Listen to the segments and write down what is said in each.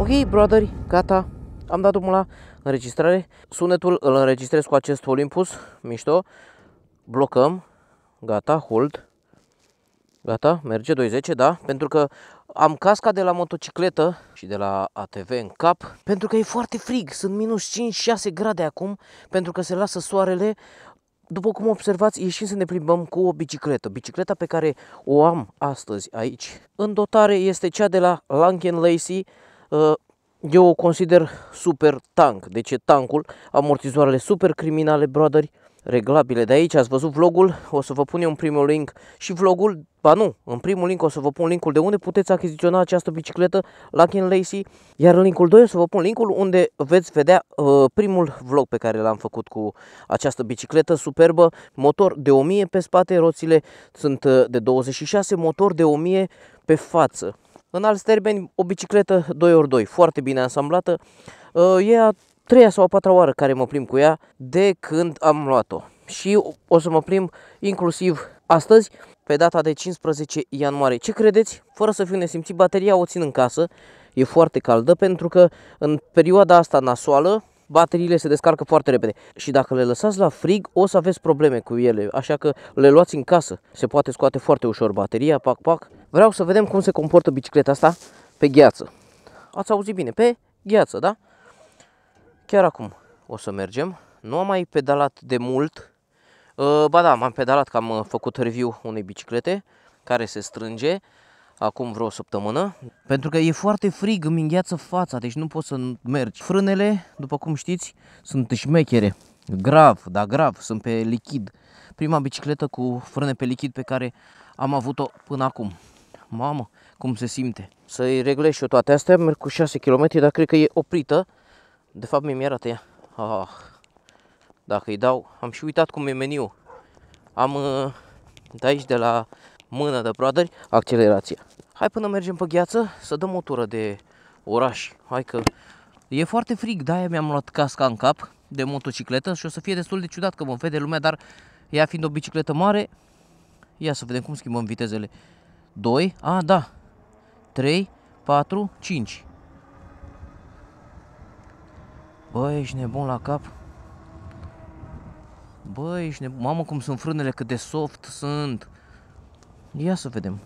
Ok, brotheri, gata. Am dat drumul la înregistrare. Sunetul îl înregistrez cu acest Olympus, mișto. Blocăm. Gata, hold. Gata, merge 210, da? Pentru că am casca de la motocicletă și de la ATV în cap, pentru că e foarte frig, sunt minus 5-6 grade acum, pentru că se lasă soarele. După cum observați, ieșim să ne plimbăm cu o bicicletă. Bicicleta pe care o am astăzi aici, în dotare, este cea de la Lanken Lacey. Uh, eu o consider super tank. De ce tankul? Amortizoarele super criminale, brotheri reglabile de aici. Ați văzut vlogul, o să vă pun eu în primul link și vlogul, ba nu, în primul link o să vă pun linkul de unde puteți achiziționa această bicicletă la Ken Lacey, iar în linkul 2 o să vă pun linkul unde veți vedea uh, primul vlog pe care l-am făcut cu această bicicletă superbă, motor de 1000 pe spate, roțile sunt uh, de 26, motor de 1000 pe față. În alți termeni, o bicicletă 2x2, foarte bine ansamblată. Uh, e a treia sau a patra oară care mă plim cu ea de când am luat-o. Și o să mă plim inclusiv astăzi, pe data de 15 ianuarie. Ce credeți? Fără să fiu nesimțit, bateria o țin în casă, e foarte caldă pentru că în perioada asta nasoală bateriile se descarcă foarte repede și dacă le lăsați la frig o să aveți probleme cu ele, așa că le luați în casă. Se poate scoate foarte ușor bateria, pac, pac. Vreau să vedem cum se comportă bicicleta asta pe gheață. Ați auzit bine, pe gheață, da? Chiar acum o să mergem. Nu am mai pedalat de mult. Uh, ba da, m-am pedalat că am uh, făcut review unei biciclete care se strânge acum vreo săptămână. Pentru că e foarte frig, îmi îngheață fața, deci nu poți să mergi. Frânele, după cum știți, sunt șmechere. Grav, da grav, sunt pe lichid. Prima bicicletă cu frâne pe lichid pe care am avut-o până acum. Mamă, cum se simte. Să-i reglez și eu toate astea, merg cu 6 km, dar cred că e oprită de fapt mi arată ea. Ah, dacă îi dau, am și uitat cum e meniu. Am uh, de aici de la mână de brother accelerația. Hai până mergem pe gheață să dăm o tură de oraș. Hai că e foarte frig, de-aia mi-am luat casca în cap de motocicletă și o să fie destul de ciudat că mă vede lumea, dar ea fiind o bicicletă mare, ia să vedem cum schimbăm vitezele. 2, a, da, 3, 4, 5. Bă, ești nebun la cap? Bă, ești nebun. Mamă, cum sunt frânele, cât de soft sunt. Ia să vedem.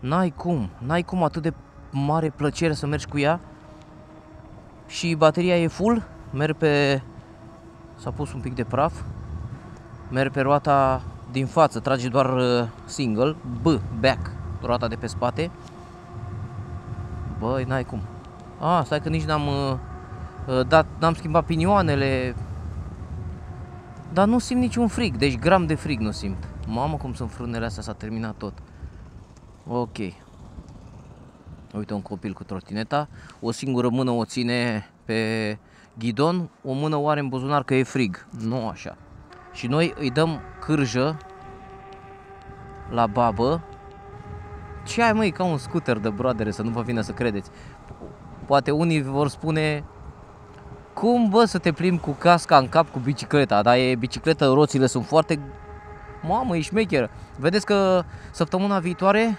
N-ai cum. N-ai cum atât de mare plăcere să mergi cu ea. Și bateria e full. Merg pe... S-a pus un pic de praf. Merg pe roata din față. Trage doar uh, single. B, back. Roata de pe spate. Băi, n-ai cum. Ah, stai că nici n-am uh, uh, dat, n-am schimbat pinioanele. Dar nu simt niciun frig, deci gram de frig nu simt. Mamă cum sunt frânele astea, s-a terminat tot. Ok. Uite un copil cu trotineta, o singură mână o ține pe ghidon, o mână o are în buzunar că e frig. Nu așa. Și noi îi dăm cârjă la babă. Ce ai măi, ca un scooter de broadere, să nu vă vină să credeți. Poate unii vor spune cum bă să te plimbi cu casca în cap cu bicicleta, dar e bicicletă, roțile sunt foarte... Mamă, e șmecheră. Vedeți că săptămâna viitoare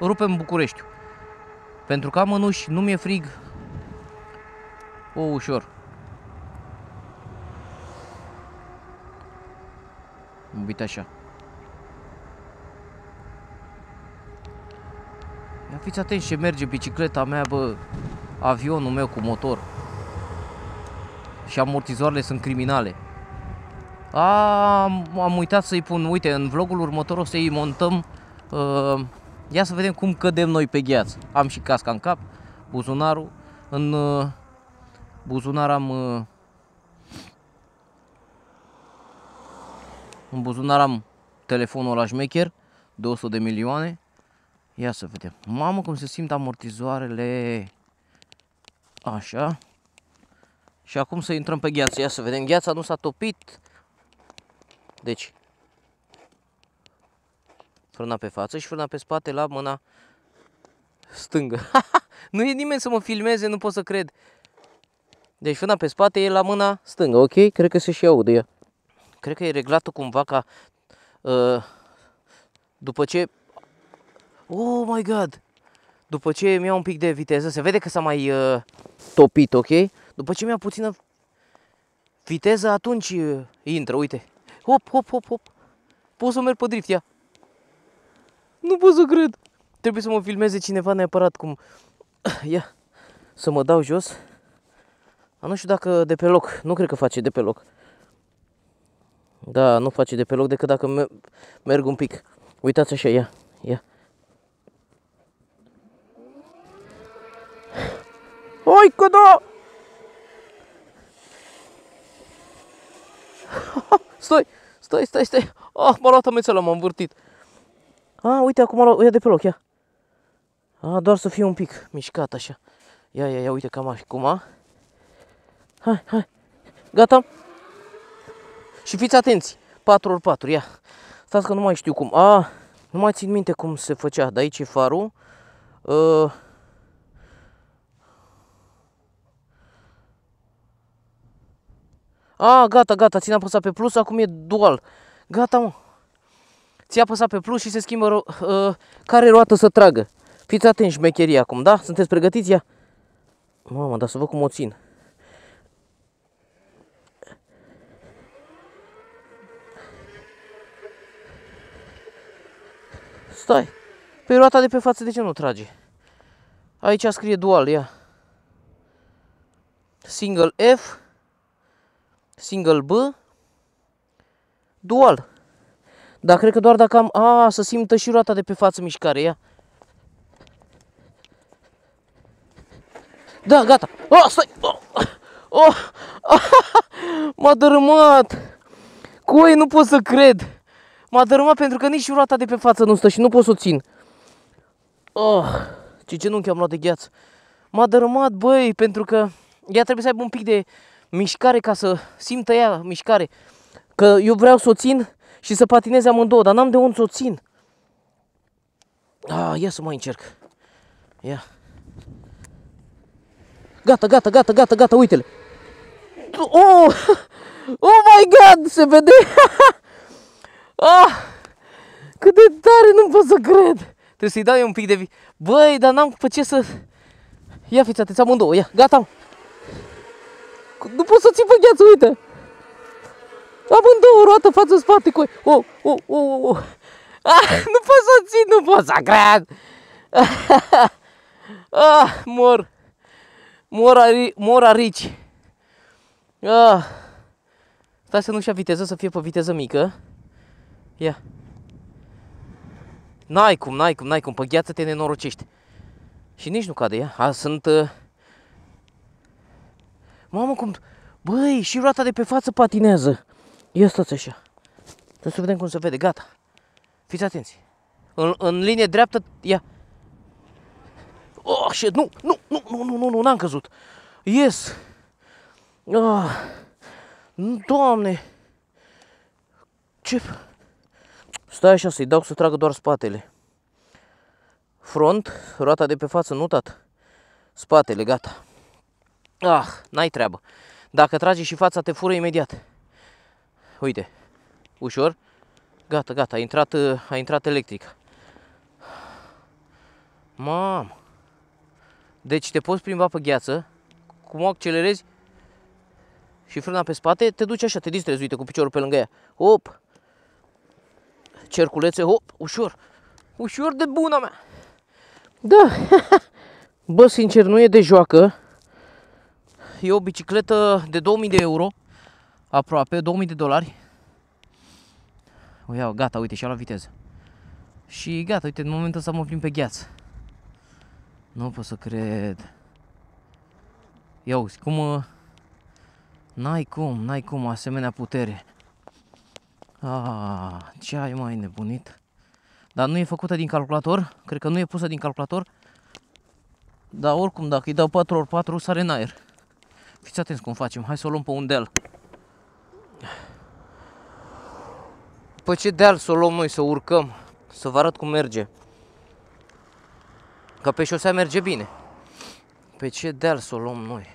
rupem București. Pentru că am mănuși, nu mi-e frig. O, ușor. Uite așa. Ia fiți atenți ce merge bicicleta mea, bă, avionul meu cu motor. Și amortizoarele sunt criminale. A, am uitat să-i pun, uite, în vlogul următor o să-i montăm. Uh, ia să vedem cum cădem noi pe gheață. Am și casca în cap, buzunarul. În uh, buzunar am... Uh, în buzunar am telefonul la șmecher, 200 de milioane. Ia să vedem. Mamă, cum se simt amortizoarele. Așa. Și acum să intrăm pe gheață. Ia să vedem. Gheața nu s-a topit. Deci. Frâna pe față și frâna pe spate la mâna stângă. nu e nimeni să mă filmeze, nu pot să cred. Deci frâna pe spate e la mâna stângă, ok? Cred că se și aude ea. Cred că e reglată cumva ca... Uh, după ce Oh my god! După ce mi-a un pic de viteză, se vede că s-a mai uh, topit, ok? După ce mi-a puțină viteză, atunci uh, intră, uite. Hop, hop, hop, hop. Pot să merg pe drift, ia. Nu pot să cred. Trebuie să mă filmeze cineva neapărat cum... Ia, să mă dau jos. A, nu știu dacă de pe loc, nu cred că face de pe loc. Da, nu face de pe loc decât dacă merg un pic. Uitați așa, ia, ia. Oi, că da! stai, stai, stai, stai. Ah, m-a luat amețeala, m-am învârtit. Ah, uite, acum a ia de pe loc, ia. Ah, doar să fie un pic mișcat așa. Ia, ia, ia, uite cam așa, cum a. Hai, hai. Gata. Și fiți atenți. 4x4, ia. Stați că nu mai știu cum. A, nu mai țin minte cum se făcea. De aici e farul. Uh, A, gata, gata, țin apăsat pe plus, acum e dual. Gata, mă. Ți-a apăsat pe plus și se schimbă uh, care roată să tragă. Fiți atenți șmecherie acum, da? Sunteți pregătiți? Ia. Mamă, dar să văd cum o țin. Stai. Pe roata de pe față de ce nu trage? Aici scrie dual, ia. Single F single B, dual. Dar cred că doar dacă am... A, să simtă și roata de pe față mișcare, ia. Da, gata. Oh, stai! Oh, oh, oh, m-a dărâmat! Coi, nu pot să cred! M-a dărâmat pentru că nici roata de pe față nu stă și nu pot să o țin. Oh, ce genunchi am luat de gheață. M-a dărâmat, băi, pentru că ea trebuie să aibă un pic de mișcare ca să simtă ea mișcare. Că eu vreau să o țin și să patineze amândouă, dar n-am de unde să o țin. Ah, ia să mai încerc. Ia. Gata, gata, gata, gata, gata, uite-le. Oh! Oh my god, se vede! ah! Cât de tare, nu pot să cred! Trebuie să-i dau eu un pic de... Vi Băi, dar n-am pe ce să... Ia fiți atenți, amândouă, ia, gata! Nu pot să ții pe gheață, uite! Amândouă roată față-spate cu... Oh, oh, oh, oh. Ah, nu pot să țin, nu pot să cred! Ah, mor! Mor, ari, mor arici! Ah. Stai să nu-și ia viteză, să fie pe viteză mică. Ia. N-ai cum, n-ai cum, n-ai cum, pe gheață te nenorocești. Și nici nu cade, ia. A, sunt... Uh, Mamă, cum... Băi, și roata de pe față patinează. Ia stați așa. Trebuie să vedem cum se vede. Gata. Fiți atenți. În, în linie dreaptă, ia. Oh, shit, nu, nu, nu, nu, nu, nu, nu, n-am căzut. Yes. Ah. Doamne. Ce... Stai așa să-i dau să tragă doar spatele. Front, roata de pe față, nu tat. Spatele, gata. Ah, n-ai treabă. Dacă tragi și fața, te fură imediat. Uite, ușor. Gata, gata, a intrat, a intrat electric. Mam. Deci te poți plimba pe gheață, cum o accelerezi și frâna pe spate, te duci așa, te distrezi, uite, cu piciorul pe lângă ea. Hop. Cerculețe, hop, ușor. Ușor de bună mea. Da. Bă, sincer, nu e de joacă e o bicicletă de 2000 de euro, aproape, 2000 de dolari. O iau, gata, uite, și-a luat viteză. Și gata, uite, în momentul ăsta mă plimb pe gheață. Nu pot să cred. Ia uzi, cum... Uh, n-ai cum, n-ai cum, asemenea putere. Ah, ce ai mai nebunit? Dar nu e făcută din calculator, cred că nu e pusă din calculator. Dar oricum, dacă îi dau 4x4, sare în aer. Fiți atenți cum facem. Hai să o luăm pe un deal. Pe ce deal să o luăm noi, să urcăm? Să vă arăt cum merge. Că pe șosea merge bine. Pe ce deal să o luăm noi?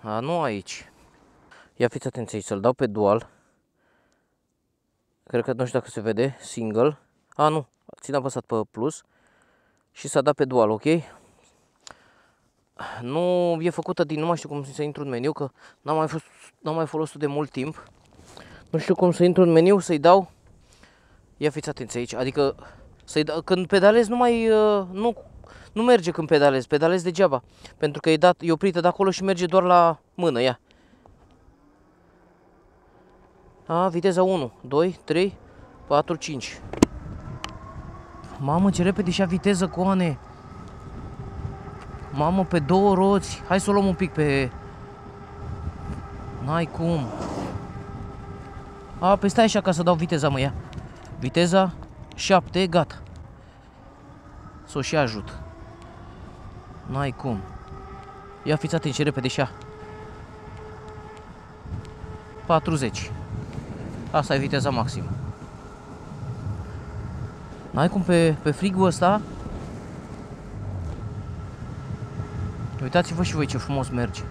A, nu aici. Ia fiți atenți aici, să-l dau pe dual. Cred că nu știu dacă se vede, single. A, nu, țin apăsat pe plus. și s-a dat pe dual, ok? Nu e făcută din, nu mai știu cum să intru în meniu, că n-am mai, fost, n-am mai folosit de mult timp. Nu știu cum să intru în meniu, să-i dau. Ia fiți atenți aici, adică să-i dau, când pedalez nu mai, uh, nu, nu merge când pedalez, pedalez degeaba. Pentru că e, dat, e oprită de acolo și merge doar la mână, ia. A, viteza 1, 2, 3, 4, 5. Mamă, ce repede și-a viteză, coane. Mamă, pe două roți. Hai să o luăm un pic pe... N-ai cum. A, pe stai așa ca să dau viteza, mă, ia. Viteza 7, gata. Să o și ajut. N-ai cum. Ia fiți atenți ce repede și 40. Asta e viteza maximă. N-ai cum pe, pe frigul ăsta Uitați-vă și voi ce frumos merge.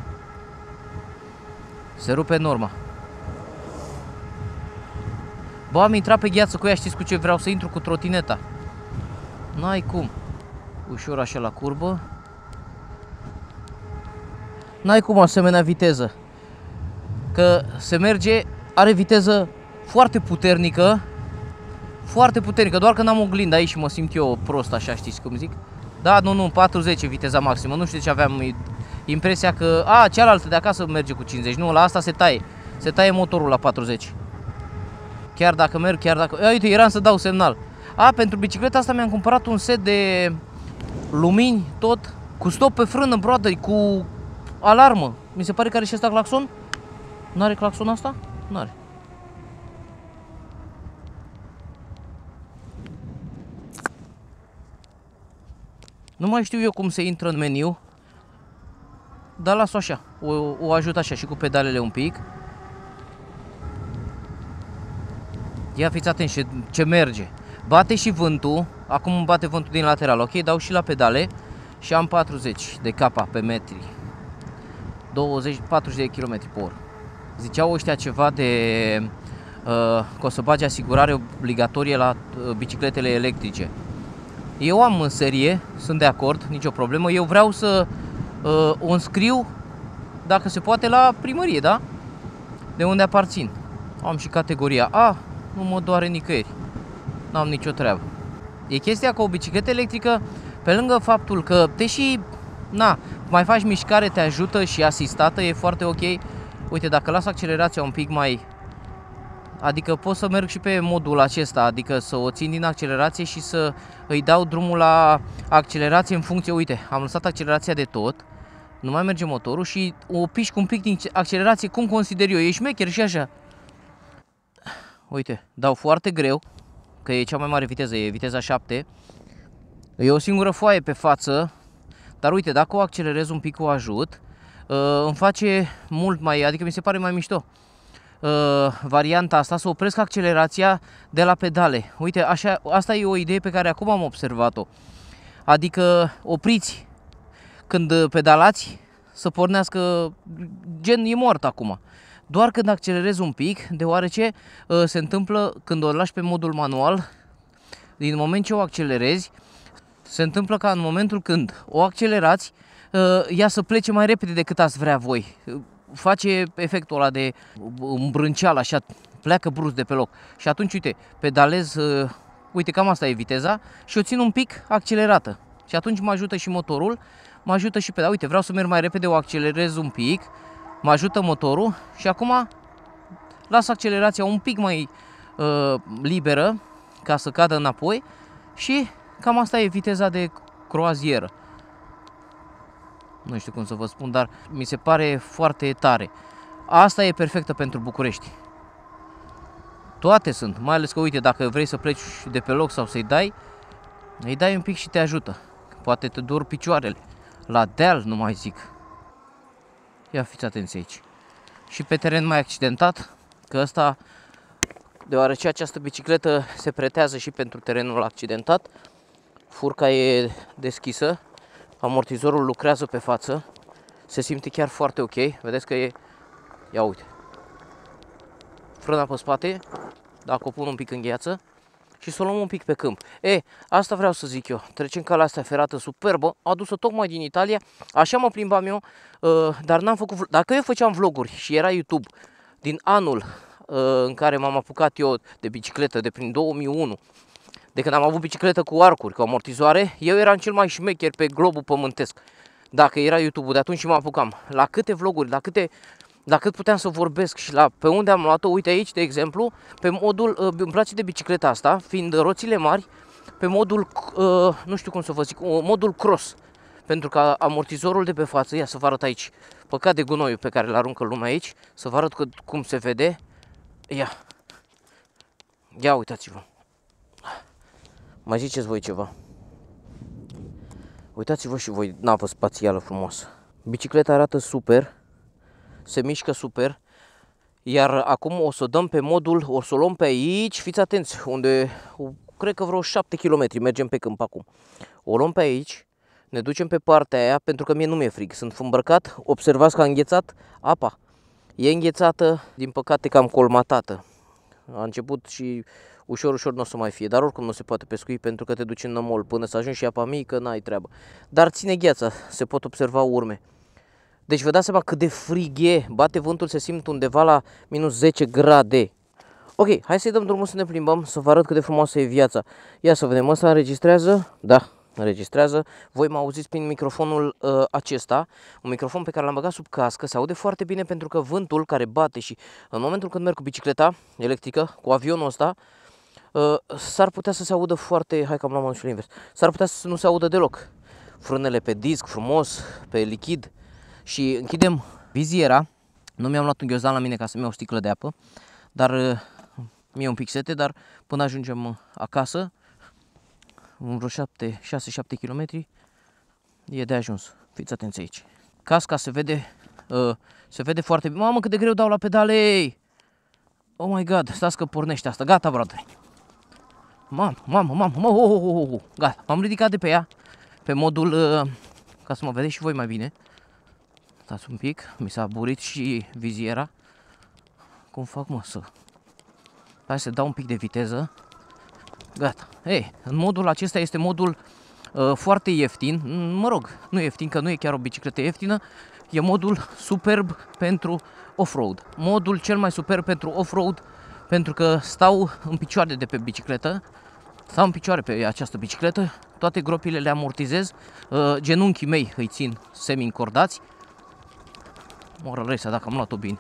Se rupe norma. Bă, am intrat pe gheață cu ea, știți cu ce vreau să intru cu trotineta. N-ai cum. Ușor așa la curbă. N-ai cum asemenea viteză. Că se merge, are viteză foarte puternică. Foarte puternică, doar că n-am oglindă aici și mă simt eu prost așa, știți cum zic? Da, nu, nu, 40 viteza maximă. Nu știu de ce aveam impresia că, a, cealaltă de acasă merge cu 50. Nu, la asta se taie. Se taie motorul la 40. Chiar dacă merg, chiar dacă... A, uite, eram să dau semnal. A, pentru bicicleta asta mi-am cumpărat un set de lumini, tot, cu stop pe frână, brother, cu alarmă. Mi se pare că are și ăsta claxon. N-are claxon asta? N-are. Nu mai știu eu cum se intră în meniu, dar las-o așa, o, o ajut așa și cu pedalele un pic. Ia fiți atenți ce, ce merge. Bate și vântul, acum îmi bate vântul din lateral, ok? Dau și la pedale și am 40 de capa pe metri. 20, 40 de km pe oră. Ziceau ăștia ceva de uh, că o să bage asigurare obligatorie la uh, bicicletele electrice. Eu am în serie, sunt de acord, nicio problemă. Eu vreau să uh, o înscriu, dacă se poate, la primărie, da? De unde aparțin. Am și categoria A, nu mă doare nicăieri. N-am nicio treabă. E chestia că o bicicletă electrică, pe lângă faptul că te și, na, mai faci mișcare, te ajută și asistată, e foarte ok. Uite, dacă las accelerația un pic mai Adică pot să merg și pe modul acesta, adică să o țin din accelerație și să îi dau drumul la accelerație în funcție, uite, am lăsat accelerația de tot, nu mai merge motorul și o pișc un pic din accelerație cum consider eu, e șmecher și așa. Uite, dau foarte greu, că e cea mai mare viteză, e viteza 7. E o singură foaie pe față, dar uite, dacă o accelerez un pic, o ajut, uh, îmi face mult mai, adică mi se pare mai mișto uh, varianta asta, să opresc accelerația de la pedale. Uite, așa, asta e o idee pe care acum am observat-o. Adică opriți când pedalați să pornească, gen e mort acum. Doar când accelerezi un pic, deoarece uh, se întâmplă când o lași pe modul manual, din moment ce o accelerezi, se întâmplă ca în momentul când o accelerați, uh, ea să plece mai repede decât ați vrea voi face efectul ăla de îmbrânceală, așa, pleacă brusc de pe loc. Și atunci, uite, pedalez, uh, uite, cam asta e viteza și o țin un pic accelerată. Și atunci mă ajută și motorul, mă ajută și pedal. Uite, vreau să merg mai repede, o accelerez un pic, mă ajută motorul și acum las accelerația un pic mai uh, liberă ca să cadă înapoi și cam asta e viteza de croazieră nu știu cum să vă spun, dar mi se pare foarte tare. Asta e perfectă pentru București. Toate sunt, mai ales că uite, dacă vrei să pleci de pe loc sau să-i dai, îi dai un pic și te ajută. Poate te dur picioarele. La deal, nu mai zic. Ia fiți atenți aici. Și pe teren mai accidentat, că ăsta, deoarece această bicicletă se pretează și pentru terenul accidentat, furca e deschisă, amortizorul lucrează pe față, se simte chiar foarte ok, vedeți că e, ia uite, frâna pe spate, dacă o pun un pic în gheață, și să o luăm un pic pe câmp. E, asta vreau să zic eu. Trecem calea asta ferată superbă, adusă tocmai din Italia. Așa mă plimbam eu, uh, dar n-am făcut... Dacă eu făceam vloguri și era YouTube din anul uh, în care m-am apucat eu de bicicletă, de prin 2001, de când am avut bicicletă cu arcuri, cu amortizoare, eu eram cel mai șmecher pe globul pământesc. Dacă era YouTube-ul, de atunci și mă apucam. La câte vloguri, la câte la cât puteam să vorbesc și la pe unde am luat-o, uite aici, de exemplu, pe modul, uh, îmi place de bicicleta asta, fiind roțile mari, pe modul, uh, nu știu cum să vă zic, modul cross. Pentru că amortizorul de pe față, ia să vă arăt aici, păcat de gunoiul pe care îl aruncă lumea aici, să vă arăt cum se vede. Ia, ia uitați-vă. Mai ziceți voi ceva. Uitați-vă și voi navă spațială frumoasă. Bicicleta arată super, se mișcă super, iar acum o să dăm pe modul, o să o luăm pe aici, fiți atenți, unde cred că vreo 7 km mergem pe câmp acum. O luăm pe aici, ne ducem pe partea aia, pentru că mie nu mi-e frig, sunt îmbrăcat, observați că a înghețat apa. E înghețată, din păcate cam colmatată. A început și ușor, ușor nu o să mai fie, dar oricum nu se poate pescui pentru că te duci în nămol până să ajungi și apa mică, n-ai treabă. Dar ține gheața, se pot observa urme. Deci vă dați seama cât de frig e, bate vântul, se simt undeva la minus 10 grade. Ok, hai să-i dăm drumul să ne plimbăm, să vă arăt cât de frumoasă e viața. Ia să vedem, ăsta înregistrează? Da, înregistrează. Voi mă auziți prin microfonul uh, acesta, un microfon pe care l-am băgat sub cască, se aude foarte bine pentru că vântul care bate și în momentul când merg cu bicicleta electrică, cu avionul ăsta, uh, s-ar putea să se audă foarte, hai că am luat invers, s-ar putea să nu se audă deloc. Frânele pe disc, frumos, pe lichid și închidem viziera. Nu mi-am luat un ghiozdan la mine ca să-mi iau o sticlă de apă, dar uh, mi-e un pic sete, dar până ajungem acasă, în vreo 6-7 km, e de ajuns. Fiți atenți aici. Casca se vede, uh, se vede foarte bine. Mamă, cât de greu dau la pedale! Oh my god, stați că pornește asta. Gata, brother. Mamă, mamă, mamă, mamă, oh, oh, oh, oh. Gata, m-am ridicat de pe ea, pe modul, uh, ca să mă vedeți și voi mai bine. Stați un pic, mi s-a burit și viziera. Cum fac mă să... Hai să dau un pic de viteză. Gata. Ei, în modul acesta este modul uh, foarte ieftin. Mă rog, nu ieftin, că nu e chiar o bicicletă ieftină. E modul superb pentru off-road. Modul cel mai superb pentru off-road pentru că stau în picioare de pe bicicletă. Stau în picioare pe această bicicletă, toate gropile le amortizez, uh, genunchii mei îi țin semi-încordați. Moră resa dacă am luat-o bine.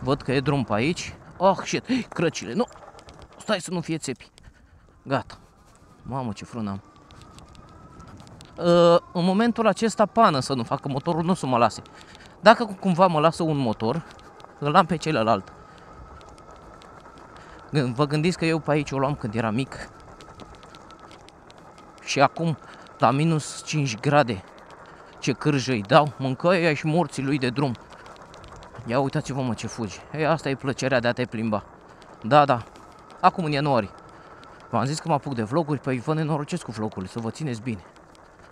Văd că e drum pe aici. Oh, shit, crăcile, nu! Stai să nu fie țepi. Gata. Mamă, ce frână am. Uh, în momentul acesta pană să nu facă motorul, nu să mă lase. Dacă cumva mă lasă un motor, îl am pe celălalt. Vă gândiți că eu pe aici o luam când eram mic. Și acum, la minus 5 grade, ce cârjă îi dau, mâncăia și morții lui de drum. Ia uitați-vă mă ce fugi. Ei, asta e plăcerea de a te plimba. Da, da. Acum în ianuarie. V-am zis că mă apuc de vloguri, păi vă nenorocesc cu vlogurile, să vă țineți bine.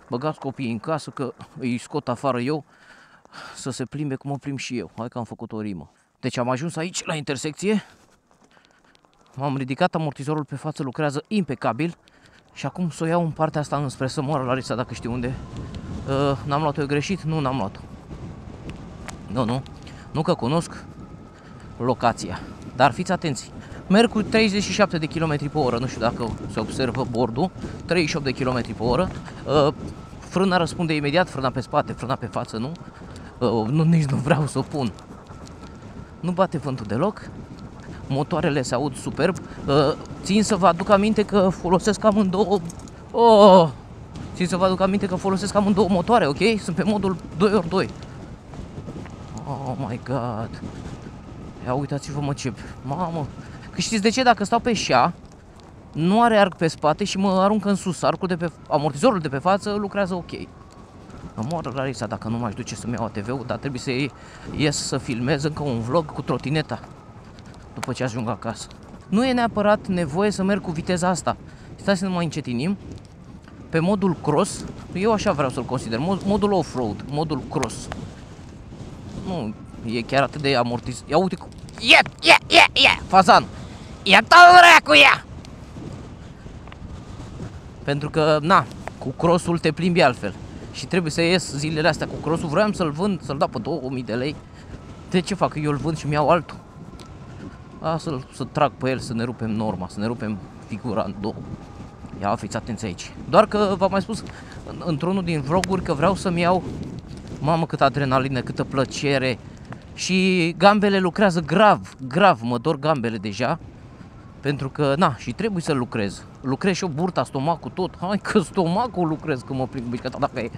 Băgați copiii în casă că îi scot afară eu să se plimbe cum o plim și eu. Hai că am făcut o rimă. Deci am ajuns aici la intersecție. M-am ridicat, amortizorul pe față lucrează impecabil. Și acum să o iau în partea asta înspre să moară Larisa dacă știu unde. Uh, n-am luat-o greșit? Nu, n-am luat-o. Nu, nu. Nu că cunosc locația. Dar fiți atenți. Merg cu 37 de km pe oră, nu știu dacă se observă bordul, 38 de km pe oră. Uh, frâna răspunde imediat, frâna pe spate, frâna pe față, nu? Uh, nu nici nu vreau să o pun. Nu bate vântul deloc. Motoarele se aud superb. Uh, țin să vă aduc aminte că folosesc amândouă... Oh! Țin să vă aduc aminte că folosesc amândouă motoare, ok? Sunt pe modul 2x2. Oh my god. Ia uitați-vă mă ce... Mamă. Că știți de ce? Dacă stau pe șa, nu are arc pe spate și mă aruncă în sus. Arcul de pe... Amortizorul de pe față lucrează ok. Mă mor Larisa dacă nu m-aș duce să-mi iau ATV-ul, dar trebuie să ies să filmez încă un vlog cu trotineta. După ce ajung acasă. Nu e neapărat nevoie să merg cu viteza asta. Stați să nu mai încetinim. Pe modul cross, eu așa vreau să-l consider, modul off-road, modul cross nu e chiar atât de amortiz. Ia uite cu... Ia, ia, ia, ia, fazan! Ia ta cu ea! Pentru că, na, cu crossul te plimbi altfel. Și trebuie să ies zilele astea cu crossul. Vreau să-l vând, să-l dau pe 2000 de lei. De ce fac? Eu îl vând și mi-au altul. A, să, să trag pe el, să ne rupem norma, să ne rupem figura în două. Ia fiți atenți aici. Doar că v-am mai spus într-unul din vloguri că vreau să-mi iau Mamă câtă adrenalină, câtă plăcere Și gambele lucrează grav, grav, mă dor gambele deja pentru că, na, și trebuie să lucrez. Lucrez și o burta, stomacul, tot. Hai că stomacul lucrez când mă plimb bicicleta, dacă e.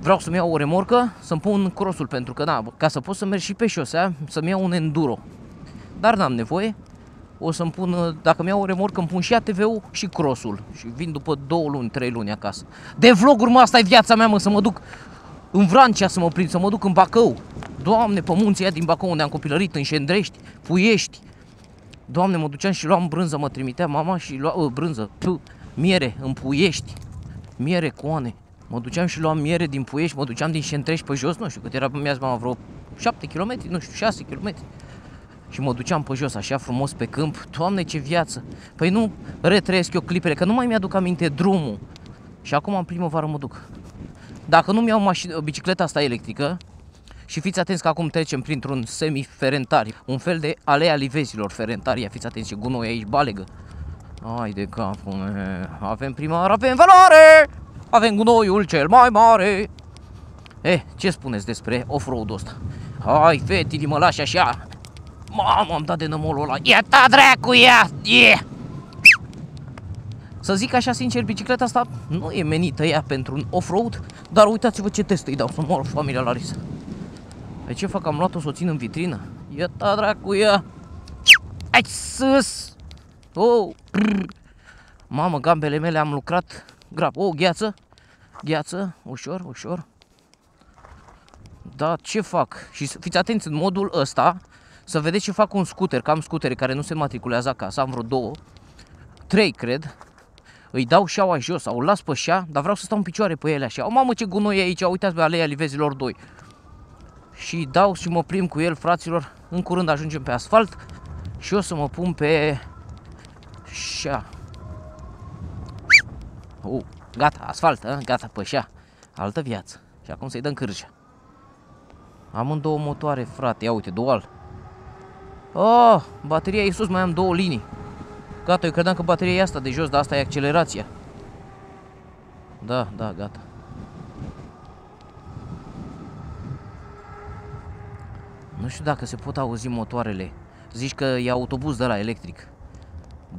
Vreau să-mi iau o remorcă, să-mi pun crossul, pentru că, na, ca să pot să merg și pe șosea, să-mi iau un enduro. Dar n-am nevoie. O să-mi pun, dacă mi iau o remorcă, îmi pun și ATV-ul și crossul. Și vin după două luni, trei luni acasă. De vloguri, mă, asta e viața mea, mă, să mă duc în Vrancea să mă prind, să mă duc în Bacău. Doamne, pe munții din Bacău unde am copilărit, în Șendrești, Puiești, Doamne, mă duceam și luam brânză, mă trimitea mama și lua, uh, brânză, puh, miere în Puiești, miere coane. Mă duceam și luam miere din Puiești, mă duceam din Șentreș pe jos, nu știu cât era pe mea, mama, vreo 7 km, nu știu, 6 km. Și mă duceam pe jos, așa frumos pe câmp. Doamne, ce viață! Păi nu retrăiesc eu clipele, că nu mai mi-aduc aminte drumul. Și acum în primăvară mă duc. Dacă nu mi-au mașină, bicicleta asta electrică, și fiți atenți că acum trecem printr-un semi-ferentari, un fel de alea livezilor ferentari. Fiți atenți ce gunoi aici, balegă. Ai de capul meu. Avem primar, avem valoare! Avem gunoiul cel mai mare! Eh, ce spuneți despre off-road-ul ăsta? Hai, fetili, mă lași așa! Mamă, am dat de nămolul ăla! Ia ta dracu, ia! Yeah! Să zic așa sincer, bicicleta asta nu e menită ea pentru un off-road, dar uitați-vă ce teste îi dau să mor familia Larisa. Pe ce fac? Am luat-o să o țin în vitrină? Ia ta dracu, ia! Ai sus! Oh! Brr. Mamă, gambele mele am lucrat grav. Oh, gheață! Gheață, ușor, ușor. Da, ce fac? Și fiți atenți în modul ăsta să vedeți ce fac un scooter, că am scutere care nu se matriculează acasă, am vreo două, trei cred, îi dau șaua jos sau las pe șa, dar vreau să stau în picioare pe ele așa. O mamă ce gunoi e aici, uitați pe aleia livezilor 2 și dau și mă plimb cu el, fraților. În curând ajungem pe asfalt și o să mă pun pe șa. Uh, gata, asfalt, a? gata, pe șa. Altă viață. Și acum să-i dăm cârja. Am în două motoare, frate, ia uite, dual. Oh, bateria e sus, mai am două linii. Gata, eu credeam că bateria e asta de jos, dar asta e accelerația. Da, da, gata. Nu știu dacă se pot auzi motoarele. Zici că e autobuz de la electric.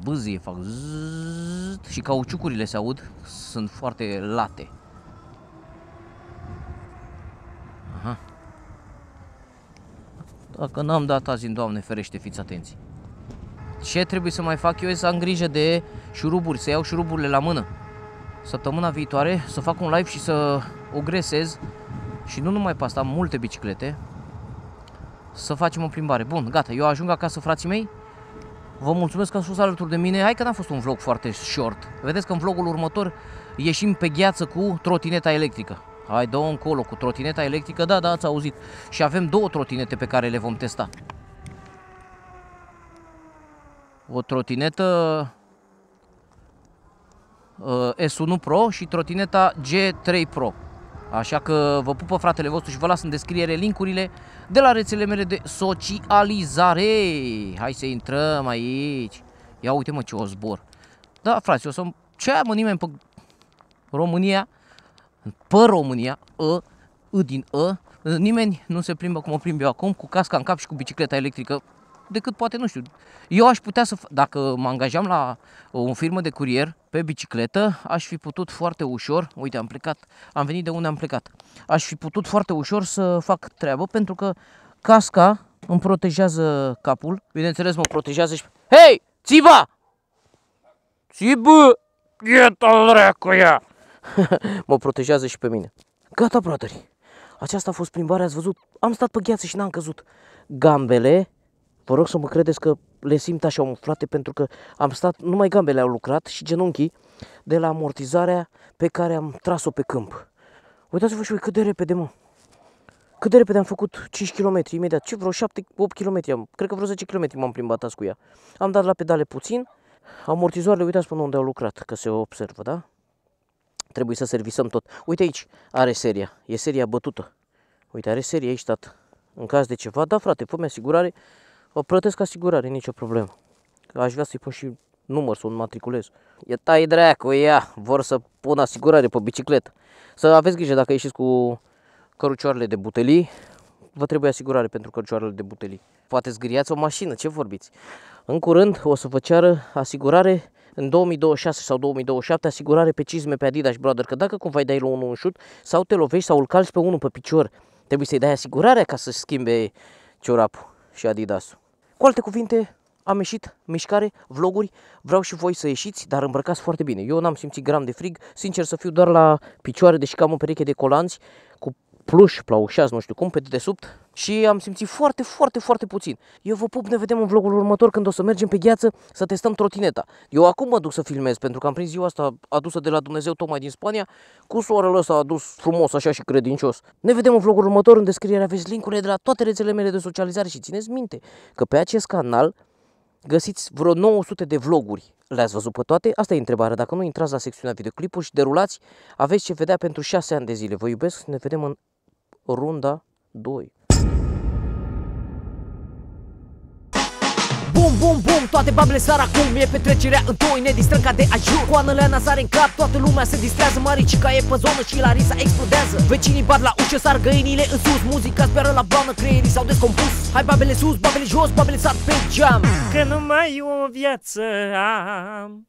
Bâzie fac zzzt, și cauciucurile se aud. Sunt foarte late. Aha. Dacă n-am dat azi în Doamne ferește, fiți atenți. Ce trebuie să mai fac eu e să am grijă de șuruburi, să iau șuruburile la mână. Săptămâna viitoare să fac un live și să o gresez și nu numai pe asta, am multe biciclete, să facem o plimbare. Bun, gata, eu ajung acasă, frații mei. Vă mulțumesc că ați fost alături de mine. Hai că n-a fost un vlog foarte short. Vedeți că în vlogul următor ieșim pe gheață cu trotineta electrică. Hai, dă încolo cu trotineta electrică. Da, da, ați auzit. Și avem două trotinete pe care le vom testa. O trotinetă uh, S1 Pro și trotineta G3 Pro. Așa că vă pupă fratele vostru și vă las în descriere linkurile de la rețelele mele de socializare. Hai să intrăm aici. Ia uite mă ce o zbor. Da, frate, o să... Ce mă nimeni pe România? Pe România, ă, ă din ă, nimeni nu se plimbă cum o plimb eu acum, cu casca în cap și cu bicicleta electrică decât poate, nu știu, eu aș putea să, dacă mă angajam la o firmă de curier pe bicicletă, aș fi putut foarte ușor, uite, am plecat, am venit de unde am plecat, aș fi putut foarte ușor să fac treabă, pentru că casca îmi protejează capul, bineînțeles mă protejează și... Hei, țiva! Țibă! E dracu ea! mă protejează și pe mine. Gata, brotheri! Aceasta a fost plimbarea, ați văzut? Am stat pe gheață și n-am căzut. Gambele Vă rog să mă credeți că le simt așa umflate pentru că am stat, numai gambele au lucrat și genunchii de la amortizarea pe care am tras-o pe câmp. Uitați-vă și voi cât de repede, mă. Cât de repede am făcut 5 km imediat, ce vreo 7-8 km am, cred că vreo 10 km m-am plimbat azi cu ea. Am dat la pedale puțin, amortizoarele, uitați până unde au lucrat, că se observă, da? Trebuie să servisăm tot. Uite aici, are seria, e seria bătută. Uite, are seria aici, tată. În caz de ceva, da frate, fă asigurare, o plătesc asigurare, nicio problemă. Aș vrea să-i pun și număr, să o matriculez. E tai dracu, ea, vor să pun asigurare pe bicicletă. Să aveți grijă dacă ieșiți cu cărucioarele de butelii, vă trebuie asigurare pentru cărucioarele de butelii. Poate zgâriați o mașină, ce vorbiți? În curând o să vă ceară asigurare în 2026 sau 2027 asigurare pe cizme pe Adidas Brother, că dacă cumva îi dai la unul un șut sau te lovești sau îl calci pe unul pe picior, trebuie să-i dai asigurarea ca să schimbe ciorapul și Adidas. Cu alte cuvinte, am ieșit, mișcare, vloguri, vreau și voi să ieșiți, dar îmbrăcați foarte bine. Eu n-am simțit gram de frig, sincer să fiu doar la picioare, deși cam o pereche de colanți. cu pluș, plaușați, nu știu cum, pe dedesubt și am simțit foarte, foarte, foarte puțin. Eu vă pup, ne vedem în vlogul următor când o să mergem pe gheață să testăm trotineta. Eu acum mă duc să filmez pentru că am prins ziua asta adusă de la Dumnezeu tocmai din Spania cu soarele ăsta adus frumos așa și credincios. Ne vedem în vlogul următor, în descriere aveți linkurile de la toate rețelele mele de socializare și țineți minte că pe acest canal găsiți vreo 900 de vloguri. Le-ați văzut pe toate? Asta e întrebarea. Dacă nu, intrați la secțiunea videoclipuri și derulați, aveți ce vedea pentru 6 ani de zile. Vă iubesc, ne vedem în runda 2. Bum, bum, bum, toate babele sar acum. E petrecerea în toi, ne distrăm ca de ajun. Coanele Ana sare în cap, toată lumea se distrează. Maricica e pe zonă și Larisa explodează. Vecinii bat la ușă, sar găinile în sus. Muzica speră la bană, creierii s-au descompus. Hai babele sus, babele jos, babele sar pe geam. Că numai o viață am